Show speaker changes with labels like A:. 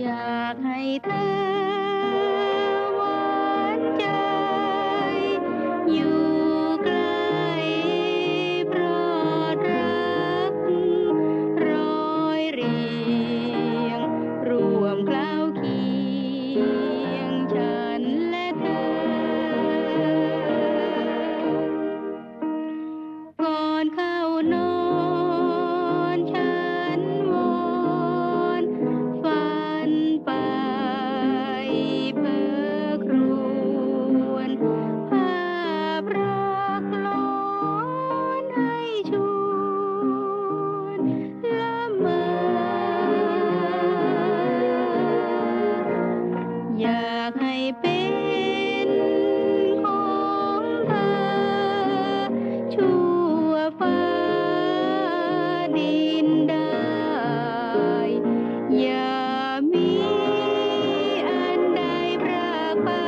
A: อยากให้เธอ ภาพรักล้นให้ชวนละเมออยากให้เป็นของเธอชั่วฟ้าดินได้อย่ามีอันใดปรากฏ